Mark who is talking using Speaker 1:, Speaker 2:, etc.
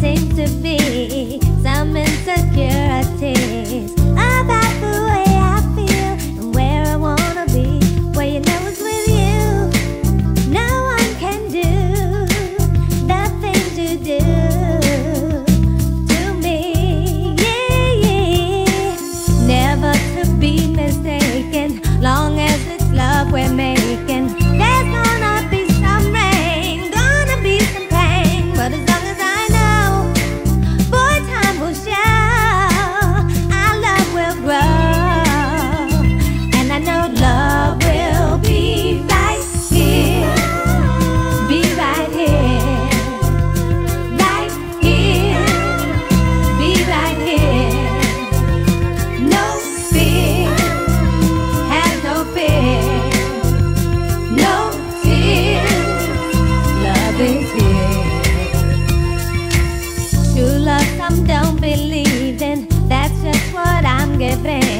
Speaker 1: seem to be I'm done believing. That's just what I'm giving.